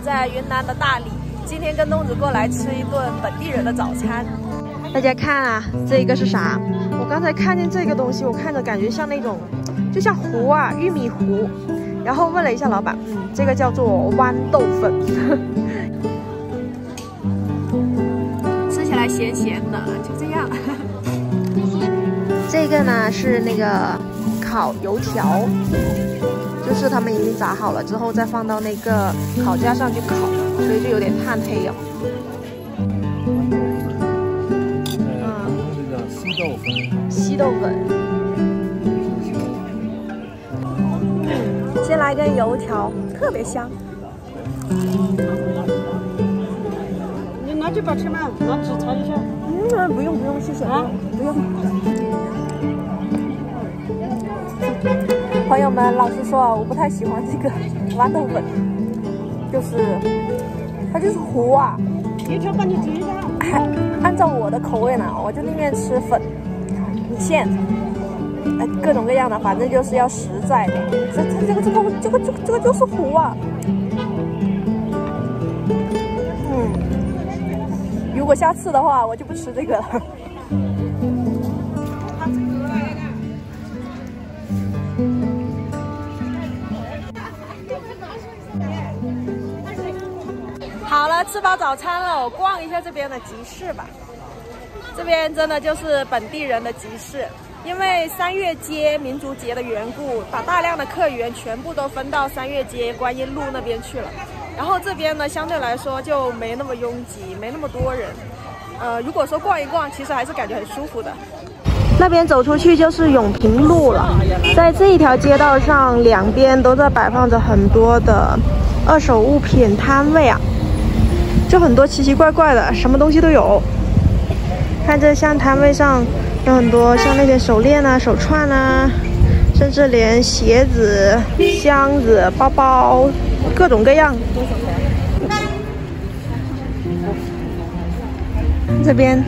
在云南的大理，今天跟东子过来吃一顿本地人的早餐。大家看啊，这个是啥？我刚才看见这个东西，我看着感觉像那种，就像糊啊，玉米糊。然后问了一下老板，嗯，这个叫做豌豆粉，吃起来咸咸的，就这样。这个呢是那个烤油条。就是他们已经炸好了之后，再放到那个烤架上去烤，所以就有点炭黑哟。嗯，稀豆粉。稀豆粉。先来根油条，特别香。你拿去把吃嘛？拿纸擦一下。嗯，不用不用，谢谢啊，不用。朋友们，老实说啊，我不太喜欢这个 豌豆粉，就是它就是糊啊。按照我的口味呢，我就宁愿吃粉、米线，哎，各种各样的，反正就是要实在的。这这这个这个这个这个这个就是糊啊。嗯，如果下次的话，我就不吃这个了。吃饱早餐了，我逛一下这边的集市吧。这边真的就是本地人的集市，因为三月街民族节的缘故，把大量的客源全部都分到三月街观音路那边去了。然后这边呢，相对来说就没那么拥挤，没那么多人。呃，如果说逛一逛，其实还是感觉很舒服的。那边走出去就是永平路了，在这一条街道上，两边都在摆放着很多的二手物品摊位啊。就很多奇奇怪怪的，什么东西都有。看这像摊位上有很多像那些手链啊、手串啊，甚至连鞋子、箱子、包包，各种各样。这边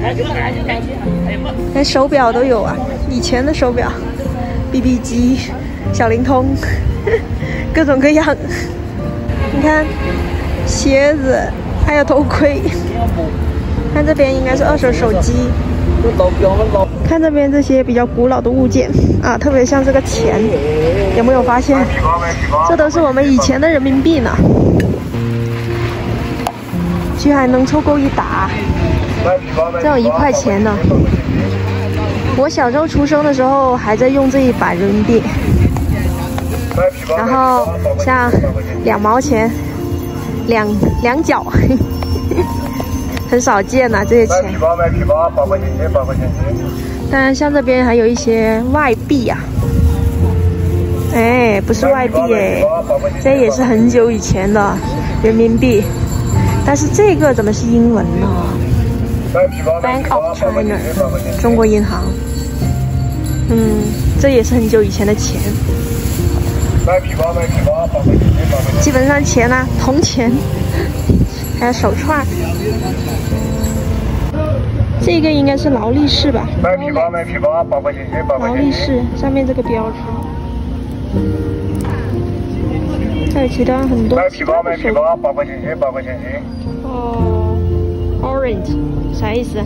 连手表都有啊，以前的手表，BB 机、小灵通，各种各样。你看鞋子。还有头盔，看这边应该是二手手机。看这边这些比较古老的物件啊，特别像这个钱，有没有发现？这都是我们以前的人民币呢，居然能凑够一沓，这有一块钱呢。我小时候出生的时候还在用这一把人民币，然后像两毛钱。两两角，很少见呐这些钱。当然，像这边还有一些外币呀。哎，不是外币哎，这也是很久以前的人民币。但是这个怎么是英文呢？Bank of China，中国银行。嗯，这也是很久以前的钱。基本上钱呢，铜钱，还有手串。这个应该是劳力士吧？劳力士上面这个标志。还有其他很多。哦，Orange 啥意思？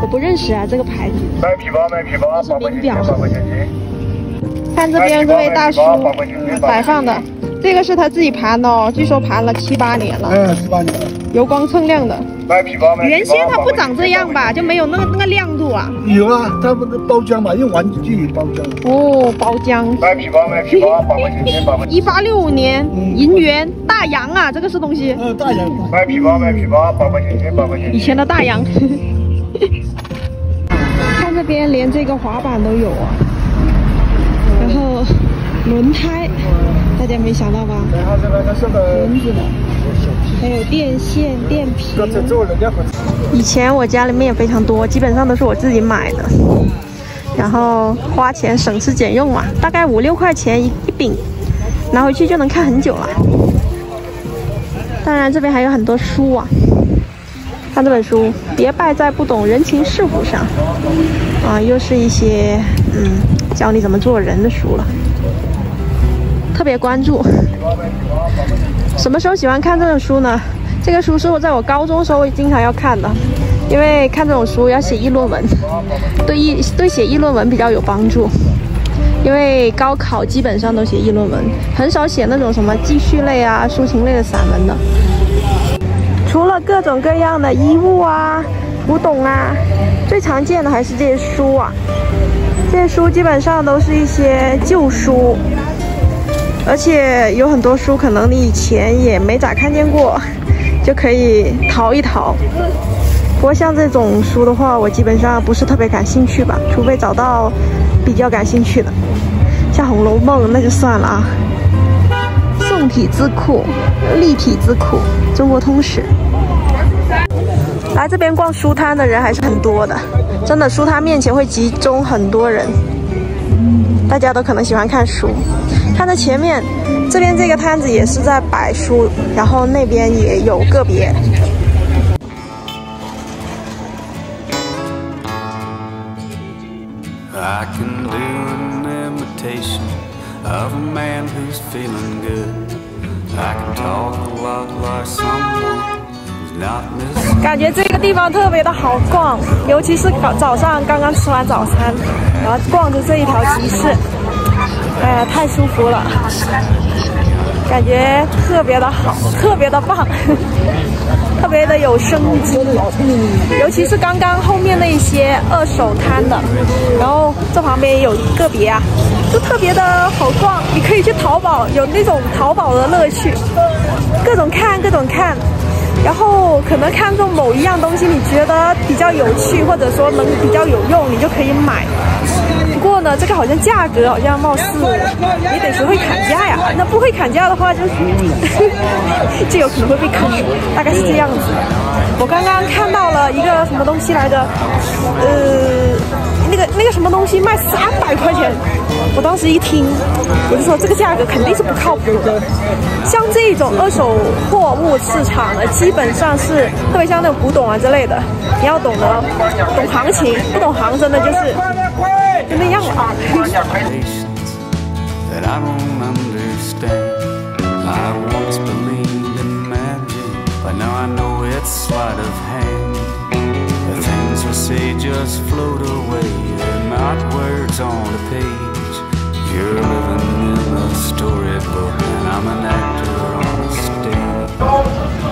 我不认识啊，这个牌子。卖皮包，卖皮包，八块钱一八块钱看这边这位大叔摆放的，这个是他自己盘的哦，据说盘了七八年了。嗯，七八年了。油光锃亮的。原先它不长这样吧，就没有那个那个亮度啊。有啊，它不是包浆嘛，用玩具包浆。哦，包浆。买皮包，买皮包，八块钱八块钱。一八六五年，银元大洋啊，这个是东西。嗯，大洋。买皮包，买皮包，八块钱八块钱。以前的大洋。看这边，连这个滑板都有啊。然后轮胎，大家没想到吧？轮子的，还有电线、电瓶。以前我家里面也非常多，基本上都是我自己买的。然后花钱省吃俭用嘛，大概五六块钱一一饼，拿回去就能看很久了。当然这边还有很多书啊，看这本书，别败在不懂人情世故上。啊，又是一些嗯。教你怎么做人的书了，特别关注。什么时候喜欢看这种书呢？这个书是我在我高中时候经常要看的，因为看这种书要写议论文，对议对写议论文比较有帮助。因为高考基本上都写议论文，很少写那种什么记叙类啊、抒情类的散文的。除了各种各样的衣物啊、古董啊，最常见的还是这些书啊。这些书基本上都是一些旧书，而且有很多书可能你以前也没咋看见过，就可以淘一淘。不过像这种书的话，我基本上不是特别感兴趣吧，除非找到比较感兴趣的。像《红楼梦》那就算了啊。宋体字库、立体字库、中国通史。来这边逛书摊的人还是很多的，真的，书摊面前会集中很多人，大家都可能喜欢看书。看着前面这边这个摊子也是在摆书，然后那边也有个别。I can do an imitation of a man who's feeling good. I can talk a lot like something 感觉这个地方特别的好逛，尤其是早早上刚刚吃完早餐，然后逛着这一条集市，哎呀，太舒服了，感觉特别的好，特别的棒。特别的有生机，尤其是刚刚后面那些二手摊的，然后这旁边也有个别啊，就特别的好逛。你可以去淘宝，有那种淘宝的乐趣，各种看，各种看，然后可能看中某一样东西，你觉得比较有趣，或者说能比较有用，你就可以买。不过呢，这个好像价格好像貌似你得学会砍价呀。那不会砍价的话，就就有可能会被坑。大概是这样子。我刚刚看到了一个什么东西来着？呃，那个什么东西卖三百块钱。我当时一听，我就说这个价格肯定是不靠谱的。像这种二手货物市场呢，基本上是特别像那种古董啊之类的，你要懂得懂行情，不懂行真的就是。就那样了啊。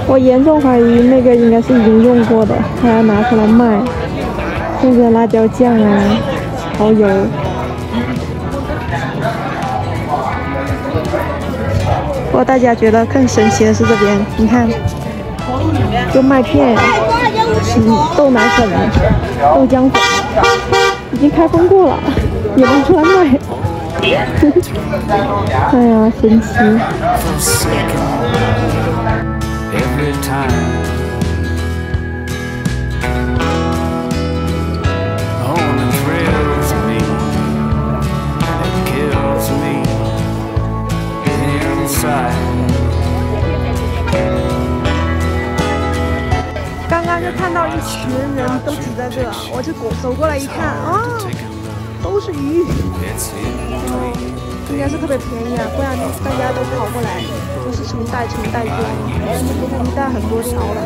我严重怀疑那个应该是已经用过的，还要拿出来卖，那个辣椒酱啊。蚝油。不过大家觉得更神奇的是这边，你看，就麦片，嗯，豆奶粉、豆浆粉，已经开封过了，也能出来卖。哎呀，神奇！一群人都挤在这，我就过走过来一看，啊，都是鱼，应该是特别便宜啊，不然大家都跑过来，都是成袋成袋装，一袋很多条了。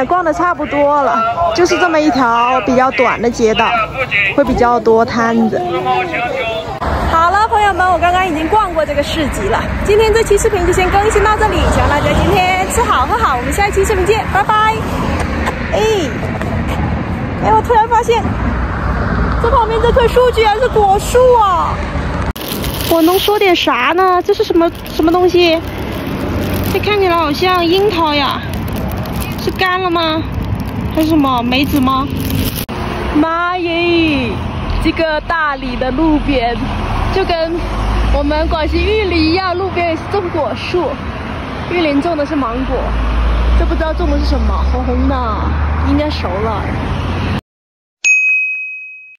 也逛的差不多了，就是这么一条比较短的街道，会比较多摊子。好了，朋友们，我刚刚已经逛过这个市集了。今天这期视频就先更新到这里，希望大家今天吃好喝好。我们下一期视频见，拜拜。哎，哎，我突然发现，这旁边这棵树居然是果树啊！我能说点啥呢？这是什么什么东西？这看起来好像樱桃呀，是干了吗？还是什么梅子吗？妈耶！这个大理的路边就跟我们广西玉林一样，路边也是种果树。玉林种的是芒果，这不知道种的是什么，红红的，应该熟了。